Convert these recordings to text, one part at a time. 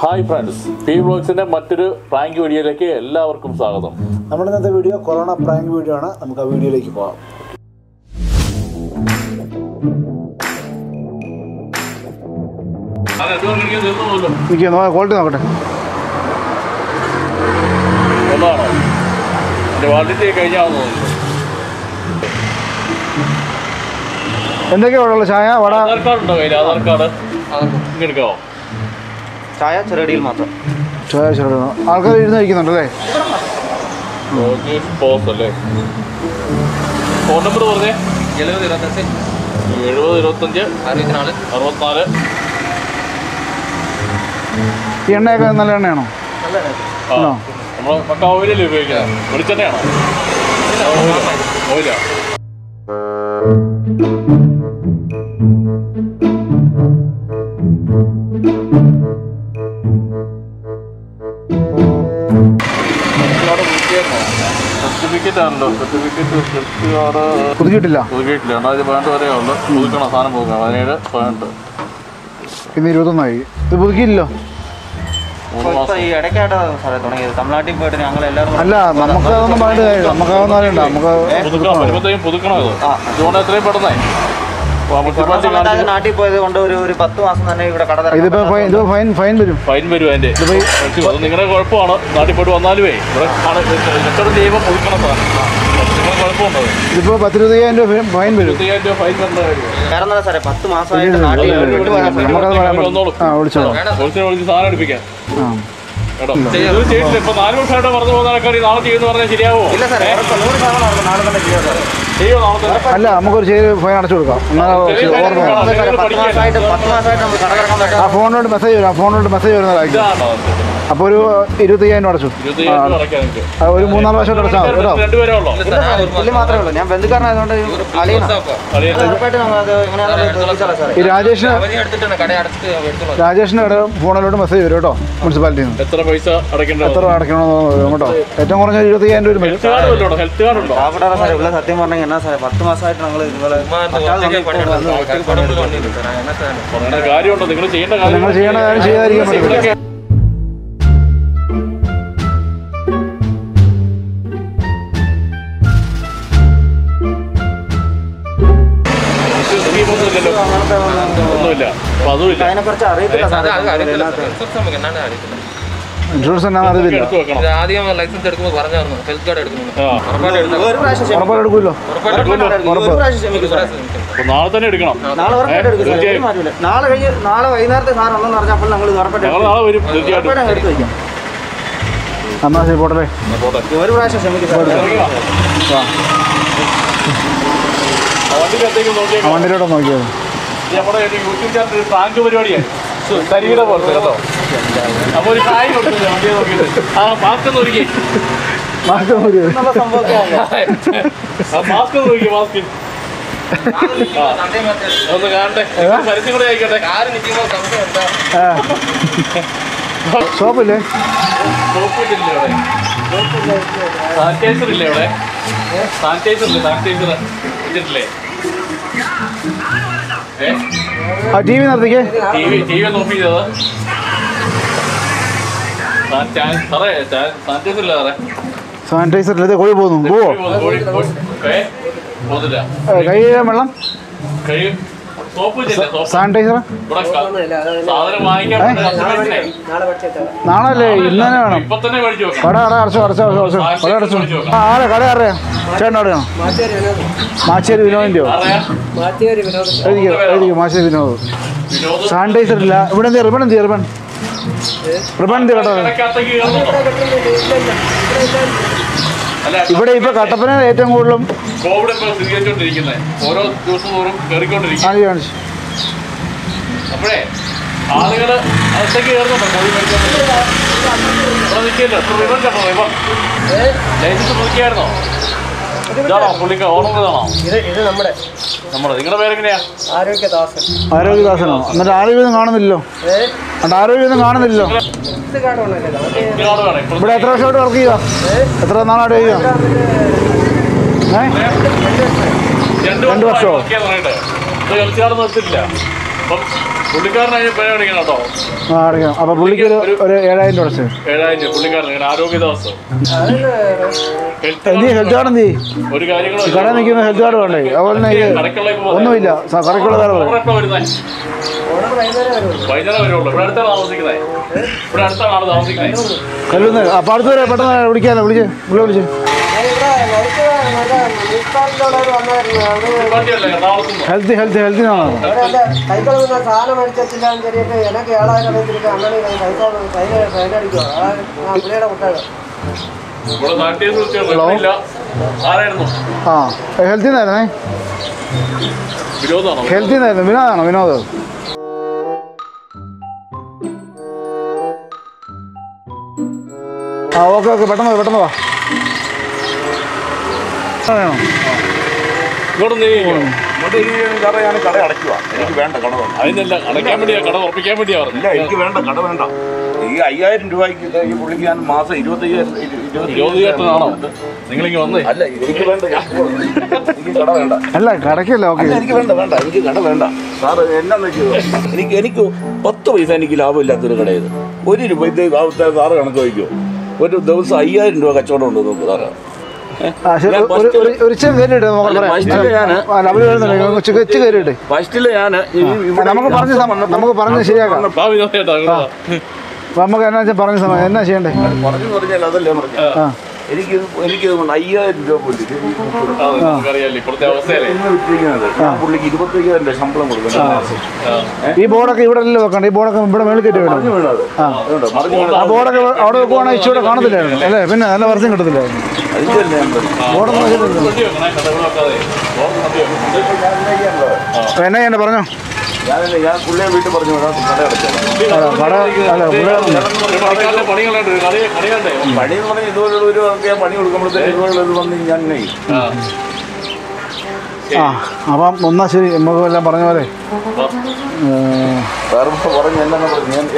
Hi friends T ബ്ലോഗ്സിന്റെ മറ്റൊരു prank വീഡിയോയിലേക്ക് എല്ലാവർക്കും സ്വാഗതം. നമ്മുടെ ഇന്നത്തെ വീഡിയോ കൊറോണ പ്രാങ്ക് വീഡിയോ ആണ്. നമുക്ക് ആ വീഡിയോയിലേക്ക് പോകാം. ക്വാളിറ്റി നോക്കട്ടെ. ഒന്നാണോ എന്തൊക്കെയാ ഉള്ളത്? ചായ വട? ആധാർ കാർഡ് ഉണ്ടോ കയ്യിൽ ആധാർ കാർഡ് എടുക്കാവോ? ചായ ചെറുകടിയിൽ മാത്രം. ചായ ചെറുകടി. ആൾക്കാർ ഇരുന്ന് കഴിക്കുന്നുണ്ടല്ലേ ഫോൺ നമ്പർ പറഞ്ഞേ? എഴുപത് ഇരുപത്തഞ്ച്. എഴുപത് ഇരുപത്തഞ്ച്. അറുപത്തിനാല്. അറുപത്തിനാല്. ഈ എണ്ണയൊക്കെ നല്ല എണ്ണയാണോ? ആണോ? നമ്മൾ പക്ക ഓയിലല്ലേ ഉപയോഗിക്കുന്നത്? വെളിച്ചെണ്ണയാണോ? ഓയിലാ. സർട്ടിഫിക്കറ്റ് ആണല്ലോ പുതുക്കിയിട്ടില്ല. പുതുക്കിയിട്ടില്ല രണ്ടായിരത്തി പതിനെട്ട് വരെ ഉണ്ട് പുതുക്കണം സാധനം പുതുക്കണം? പതിനേഴ് പതിനെട്ട്. ഇന്ന് ഇരുപത്തൊന്നായി. ഇത് പുതുക്കിയില്ലോ മൂന്ന് ഇപ്പൊ മാസം. ഈ ഇടയ്ക്കായിട്ടാ സാറേ തുടങ്ങിയത്. തമിഴ്നാട്ടിൽ പോയിട്ട് ഞങ്ങൾ എല്ലാവരും അല്ല നമുക്ക് അതൊന്നും പറഞ്ഞിട്ട് കാര്യമില്ല. നമുക്ക് അതൊന്നും അറിയണ്ട. നമുക്ക് പുതുക്കണം വരുമ്പോഴത്തേക്കും പുതുക്കണം ഇത്? അതുകൊണ്ട് എത്രയും പെട്ടെന്നേ നാട്ടിൽ പോയത് കൊണ്ട് ഒരു ഒരു പത്ത് മാസം തന്നെ ഇവിടെ കട ഇതിപ്പോ ഫൈൻ ഫൈൻ ഫൈൻ വരും. ഫൈൻ വരും അതിന്റെ. അത് നിങ്ങളുടെ കുഴപ്പമാണ്. നാട്ടിൽ പോയിട്ട് വന്നാലുമേ ഇവിടെ കച്ചവടം ചെയ്യുമ്പോൾ കുഴപ്പമുണ്ടോ? ഇതിപ്പോ ഫൈൻ- ഫൈൻ വരും. ഇരുപത്തയ്യായിരം രൂപ ഫൈൻ വരേണ്ട കാര്യം. വേറെ സാറേ? പത്ത് മാസമായിട്ട് നാട്ടിൽ. നമുക്കത് പറയാൻ പറ്റും. ആ വിളിച്ചോളാം. സാധനം എടുപ്പിക്കാം. ആ. കേട്ടോ ഇത് ചെയ്തില്ല ഇപ്പൊ നാല് വർഷമായിട്ട് പറഞ്ഞു പോകുന്ന ആൾക്കാർ നാളെ ചെയ്യുമെന്ന് പറഞ്ഞാൽ ശരിയാവോ? ഇല്ല നൂറ് ശതമാനം നാളെ തന്നെ ചെയ്യാം സാറേ? ചെയ്യോ നാളെ തന്നെ? അല്ല നമുക്കൊരു ചെറിയ ഫൈൻ അടച്ചു കൊടുക്കാം. ആ ഫോണിലോട്ട് മെസ്സേജ് വരും ആ ഫോണിലോട്ട് മെസ്സേജ് വരുന്നതായിരിക്കും. അപ്പോൾ ഒരു ഇരുപത്തയ്യായിരം രൂപ അടച്ചു. ഒരു മൂന്നാൽ പ്രാവശ്യം അടച്ചാൽ മതി കേട്ടോ. ഇല്ല മാത്രമേ ഉള്ളൂ. ഞാൻ ബന്ധുക്കാരനായതുകൊണ്ട് ഈ രാജേഷിന് രാജേഷിന് ഇവിടെ ഫോണിലോട്ട് മെസ്സേജ് വരും കേട്ടോ മുനിസിപ്പാലിറ്റിയിൽ നിന്ന് എത്ര പൈസ അടക്കേണ്ടത് എത്ര അടയ്ക്കണമെന്ന് കേട്ടോ. ഏറ്റവും കുറഞ്ഞ ഇരുപത്തയ്യായിരം രൂപ വരും ഹെൽത്ത് കാർഡ് ഉണ്ടോ? ആ കാർഡ് ഉണ്ടോ? പാവപ്പെട്ട സത്യം പറഞ്ഞെങ്കിൽ എന്നാ സാറേ? പത്ത് മാസമായിട്ട് ഞങ്ങൾ ചെയ്യേണ്ട കാര്യം നിങ്ങൾ ചെയ്യേണ്ട കാര്യം ചെയ്യാതിരിക്കാൻ പറ്റില്ല അതിനെക്കുറിച്ച് അറിയത്തില്ല അറിയത്തില്ല. ഇൻഷുറൻസ് ആദ്യം ലൈസൻസ് എടുക്കുമ്പോൾ പറഞ്ഞായിരുന്നു. ഹെൽത്ത് കാർഡ് നാളെ തന്നെ എടുക്കണം. നാളെ കഴിഞ്ഞ് നാളെ വൈകുന്നേരത്തെ സാർ ഉണ്ടെന്ന് പറഞ്ഞപ്പോൾ ഞങ്ങൾ. നാളെ വരും. തീർച്ചയായിട്ടും. എന്നാ ശരി പോട്ടെ. ഒരു പ്രാവശ്യം നോക്കിയേക്കാം. വണ്ടിയിലോട്ട് നോക്കിയത് നമ്മുടെ ഒരു യൂട്യൂബ് ചാനൽ ഒരു പ്രാങ്ക് പരിപാടിയാണ്. ശരീരം പോലത്തെ കേട്ടോ. അപ്പൊ ഒരു കായ് കൊടുത്തില്ല വണ്ടിയെ നോക്കിയിട്ട്. ആ മാസ്ക് നോക്കി മാസ്ക് മാസ്ക് നോക്കി മാസ്ക് ഒന്ന് കാണട്ടെ. പരസ്യം കൂടെ ആയിക്കോട്ടെ. കാറ് നിൽക്കുമ്പോൾ സംശയം എന്താ? ഷോപ്പില്ലേ സോപ്പ് ഇട്ടില്ലേ ഇവിടെ. സാനിറ്റൈസർ ഇല്ലേ ഇവിടെ. സാനിറ്റൈസർ ഇല്ലേ സാനിറ്റൈസർ ഇട്ടിട്ടില്ലേ? ആ ടി വി നിർത്തിക്കേ. ടി വി ടി വി ഒന്ന് ഓഫ് ചെയ്തത് സാനിറ്റൈസർ ഇല്ല കോഴി പോകുന്നു. പോവോ? കൈ വെള്ളം? സാനിറ്റൈസർ? നാളെ അല്ലേ ഇന്ന് തന്നെ വേണം. കട കട അടച്ചോ അടച്ചോ കട അടച്ചോ. ആ ആരെ കട അറിയാം ചേട്ടൻ അവിടെയാണോ മാച്ചേരി വിനോദിന്റെയോ എഴുതിക്കോ എഴുതിക്കോ മാച്ചേരി വിനോദ്. സാനിറ്റൈസർ ഇല്ല ഇവിടെ എന്ത് റിബൺ എന്ത് റിബൺ? റിബൺ എന്ത് കേട്ടോ? ഇവിടെ ഇപ്പൊ കട്ടപ്പന ഏറ്റവും കൂടുതലും കോവിഡ് ഇപ്പൊ സ്ഥിരീകരിച്ചോണ്ടിരിക്കുന്നത് ഓരോ ദിവസം തോറും കയറിക്കൊണ്ടിരിക്കും അപ്പോഴേ ആളുകൾ അകത്തേക്ക് കയറുന്നുണ്ടോ? കോഴി മേടിക്കാൻ ഇവിടെ നിൽക്കില്ല ലൈസൻസ് പുതുക്കിയായിരുന്നോ ഇതാണോ പുള്ളിക്ക് ഓർമ്മതാണോ ഇത് ഇത് നമ്മുടെ നമ്മുടെ നിങ്ങളുടെ പേരെങ്ങനെയാ? ആരോഗ്യദാസൻ. ആരോഗ്യദാസനോ? എന്നിട്ട് ആരോഗ്യം കാണുന്നില്ലല്ലോ. എന്നിട്ട് ആരോഗ്യമൊന്നും കാണുന്നില്ലല്ലോ. ഇവിടെ എത്ര വർഷമായിട്ട് വർക്ക് ചെയ്യുക എത്ര നാളായിട്ട് ചെയ്യുക ഏ? രണ്ട് വർഷമോ? ഇത് കളിച്ചാടൊന്നും അപ്പം പുള്ളിക്കാരനായി കേട്ടോ. ആ അപ്പോൾ പുള്ളിക്ക് ഒരു ഒരു ഏഴായിരം രൂപ അടച്ച്. ഏഴായിരം രൂപ. പുള്ളിക്കാരൻ ഇങ്ങനെ ആരോഗ്യ ദിവസം. എന്ത് ഹെൽത്ത് കാർഡ് എന്ത് ഒരു കാര്യങ്ങളും കട നിൽക്കുന്ന ഹെൽത്ത് കാർഡ് വേണ്ടേ? അതുപോലെ തന്നെ ഇത് ഒന്നുമില്ല. കടയ്ക്കുള്ള കാർഡ് വൈകുന്നേരം വരുള്ളൂ വൈകുന്നേരം വരുള്ളൂ ഇവിടെ അടുത്താണ് താമസിക്കുന്നത്. ഇവിടെ അടുത്താണ് ആൾ താമസിക്കുന്നത്. കല്ലുന്ന് അപ്പം അടുത്ത് വരെ പെട്ടെന്ന് വിളിക്കാമല്ലോ വിളിച്ച്. വിളി വിളിച്ച് ഹെൽത്തി ഹെൽത്തി ഹെൽത്തി ആണോ. സാധനം മേടിച്ചില്ല എന്ന് എനിക്ക് ഏഴായിരം പൈസ പുള്ളിയുടെ കുട്ടികൾ വിളിച്ചില്ല. ആ ഹെൽത്തിന്നായിരുന്നേ? ഹെൽത്തിന്നായിരുന്നു. വിനോദാണോ? വിനോദ്. ആ ഓക്കെ ഓക്കെ പെട്ടെന്ന് പെട്ടെന്ന് വാ വേണോ എനിക്ക് വേണ്ട കട വേണ്ട ഈ അയ്യായിരം രൂപയ്ക്ക് ഈ പുള്ളിക്ക് ഞാൻ മാസം അല്ല എനിക്ക് വേണ്ട എനിക്ക് കട വേണ്ട അല്ല കടയ്ക്കല്ല ഓക്കെ എനിക്ക് വേണ്ട വേണ്ട എനിക്ക് കട വേണ്ട സാറ് എന്നാന്ന് വെച്ചാൽ എനിക്ക് എനിക്ക് പത്ത് പൈസ എനിക്ക് ലാഭമില്ലാത്തൊരു കടയത് ഒരു രൂപ ഇത് സാറ് കണക്ക് വയ്ക്കുമോ ഒരു ദിവസം അയ്യായിരം രൂപ കച്ചവടം ഉണ്ട് നോക്ക് സാറ് ആ ശരി ഞാൻ ഒരു ഒരു ഒരു ഇച്ചിരി കയറിയിട്ട് നമുക്ക് അല്ല, പറയാം. ഫസ്റ്റിൽ ഞാൻ നമുക്ക് പറഞ്ഞ നമുക്ക് പറഞ്ഞ് ശരിയാക്കാം. നമുക്ക് എന്നാ വെച്ചാൽ പറഞ്ഞ സമയം എന്നാ ചെയ്യണ്ടേ? പറഞ്ഞു പറഞ്ഞാൽ അതല്ലേ പറഞ്ഞു ആ. എനിക്ക് എനിക്ക് കൊണ്ട് അയ്യായിരം രൂപ പുള്ളിക്ക് ഇരുപത്തയ്യായിരം രൂപ ശമ്പളം കൊടുക്കണം ഈ ബോർഡൊക്കെ ഇവിടെ വെക്കണം വെക്കണ്ട ഈ ബോർഡൊക്കെ ഇവിടെ മേളിൽ കയറ്റി വേണം ആ ബോർഡൊക്കെ അവിടെ വെക്കുവാണെങ്കിൽ ഇച്ചിരി കാണത്തില്ലായിരുന്നു അല്ലേ പിന്നെ നല്ല വർഷം കിട്ടത്തില്ലായിരുന്നു ബോർഡൊന്നും. എന്നാ ചെയ്യണ്ടേ പറഞ്ഞോ പണി എന്ന് പറഞ്ഞാൽ ഇതുപോലുള്ള ഒരു പണി കൊടുക്കുമ്പോഴത്തേക്ക് ഇതുപോലുള്ള ഇത് വന്ന് ഞാൻ. ആ അപ്പം ഒന്നാ ശരി. നമുക്ക് എല്ലാം പറഞ്ഞ പോലെ.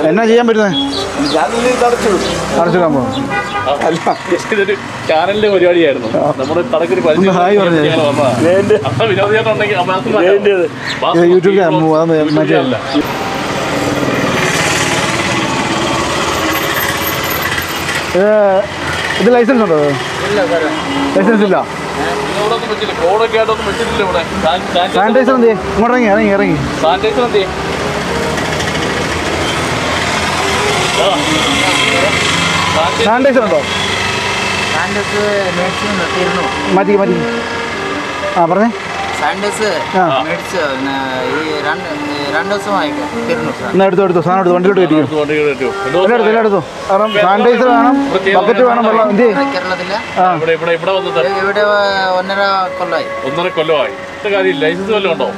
എന്നാ ചെയ്യാൻ പറ്റുന്നത് അടച്ചിടാൻ പോകും ചാനലിന്റെ പരിപാടിയായിരുന്നു. നമ്മുടെ മറ്റേ. ഇത് ലൈസൻസ് ഉണ്ടോ? ലൈസൻസ് ഇല്ല? സാനിറ്റൈസർ എന്ത് ഇങ്ങോട്ട് ഇറങ്ങി ഇറങ്ങി ഇറങ്ങി. സാനിറ്റൈസർ എന്ത് ഉണ്ടോ? മാറ്റി മാറ്റി ആ പറഞ്ഞേ. എടുത്തോ എടുത്തോ സാധനം എടുത്തു വണ്ടിയിലോട്ട് കയറ്റിക്കും. വണ്ടി കേട്ടോ എല്ലാം എടുത്തു കാരണം സാനിറ്റൈസർ വേണം ബക്കറ്റ് വേണം വെള്ളം എന്ത് ചെയ്യും? ഇവിടെ ഇവിടെ ഇവിടെ വന്ന് ഇവിടെ ഒന്നര കൊല്ലമായി. ഒന്നര കൊല്ലമായി. ലൈസൻസ് വല്ലതും ഉണ്ടോ?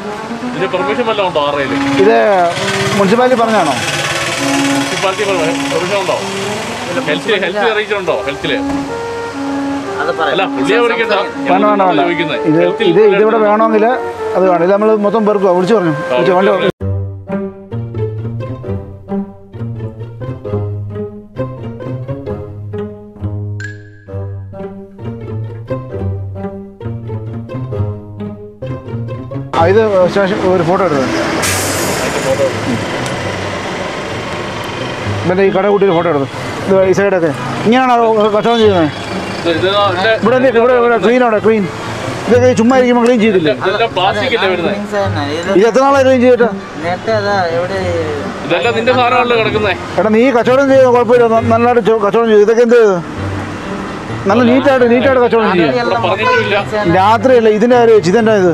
ഇതിന്റെ പെർമിഷൻ വല്ലതും ഉണ്ടോ ആറേൽ? ഇത് മുനിസിപ്പാലിറ്റി പറഞ്ഞാണോ മുനിസിപ്പാലിറ്റി പെർമിഷൻ ഉണ്ടോ? ഹെൽത്ത് ഹെൽത്ത് അറിയിച്ചിട്ടുണ്ടോ? ഹെൽത്തിൽ? വേണ്ട വേണ്ട വേണ്ട. ചോദിക്കുന്നത് ഇത് ഇതിവിടെ വേണമെങ്കിൽ അത് വേണം ഇത് നമ്മൾ മൊത്തം പേർക്കുവാ വിളിച്ചു പറഞ്ഞു. വിളിച്ചു വണ്ടി ഇത് ശേഷം ഒരു ഫോട്ടോ എടുത്തു? ഇവന്റെ ഈ കട കൂട്ടി ഫോട്ടോ എടുത്തു? ഇത് ഈ സൈഡൊക്കെ ഇങ്ങനെയാണോ കച്ചവടം ചെയ്യുന്നത്? ഇവിടെ ഇവിടെ ഇവിടെ ക്ലീൻ അവിടെ ക്ലീൻ ഇതൊക്കെ ചുമ്മാ ഇരിക്കുമ്പോൾ ക്ലീൻ ചെയ്തില്ലേ? ഇതെല്ലാം പ്ലാസ്റ്റിക് അല്ലേ ഇത് എത്ര നാളായി ക്ലീൻ ചെയ്തിട്ട്? നേരത്തെ അതാ ഇതെല്ലാം നിന്റെ സാധനമാണല്ലോ കിടക്കുന്നേ. എടാ നീ കച്ചവടം ചെയ്യുന്ന കുഴപ്പമില്ല. നല്ലതായിട്ട് കച്ചവടം ചെയ്തു. ഇതൊക്കെ എന്ത്? നല്ല നീറ്റായിട്ട് നീറ്റായിട്ട് കച്ചവടം ചെയ്യും? രാത്രിയല്ല ഇതിന്റെ കാര്യം വെച്ച് ഇതെന്താ ഇത്?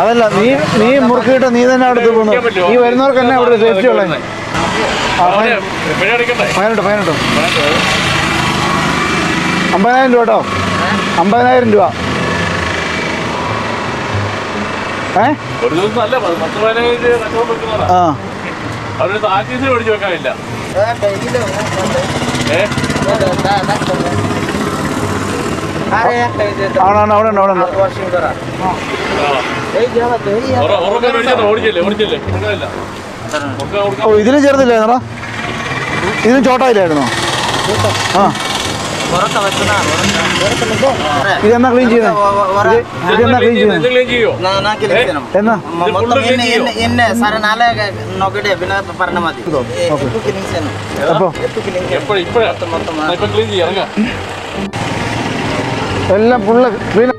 അതല്ല നീ നീ മുറുക്കിയിട്ട് നീ തന്നെ അവിടെ പോകുന്നു നീ വരുന്നവർക്ക് തന്നെ അവിടെ സേഫ്റ്റി ഉള്ളത് അമ്പതിനായിരം രൂപ കേട്ടോ. അമ്പതിനായിരം രൂപ. ഏ? ഒരു ദിവസം അല്ല പത്ത് പത്ത് രൂപ കച്ചവടം വെക്കുന്നതാ. ആ. ആണാണ് അവിടെ ഉണ്ട് അവിടെ ഉണ്ട്. ഓടിച്ചില്ലേ ഓടിച്ചില്ലേ? ഓ ഇതിലും ചേർത്തില്ലായിരുന്നോ ഇതിലും ചോട്ടായില്ലായിരുന്നോ? ഇതെന്നാ ക്ലീൻ ചെയ്യുന്നത് എല്ലാം ഫുള്ള് ക്ലീൻ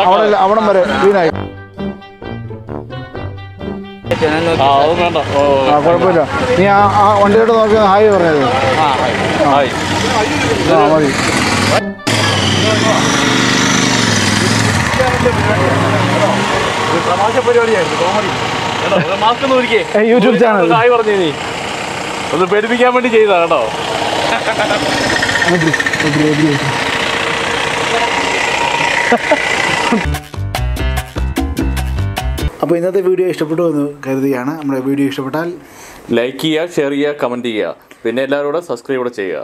അവിടെ അവിടം വരെ ക്ലീനായി ആ അത് വേണ്ട. ഓ ആ കുഴപ്പമില്ല. നീ ആ ആ വണ്ടിയോട്ട് നോക്കി ഹായ് പറഞ്ഞത് ആ ഹായ്. ആ. മതി. തമാശ പരിപാടിയായിരുന്നു കോമഡി. മാസ്ക് ഒന്ന് ഒരുക്കേ ഏ, യൂട്യൂബ് ചാനൽ. ഹായ് പറഞ്ഞു നീ. ഒന്ന് പേടിപ്പിക്കാൻ വേണ്ടി ചെയ്താ കേട്ടോ. അപ്പോൾ ഇന്നത്തെ വീഡിയോ ഇഷ്ടപ്പെട്ടു എന്ന് കരുതുകയാണ്. നമ്മുടെ വീഡിയോ ഇഷ്ടപ്പെട്ടാൽ ലൈക്ക് ചെയ്യുക ഷെയർ ചെയ്യുക കമന്റ് ചെയ്യുക. പിന്നെ എല്ലാവരും കൂടെ സബ്സ്ക്രൈബ് കൂടെ ചെയ്യുക.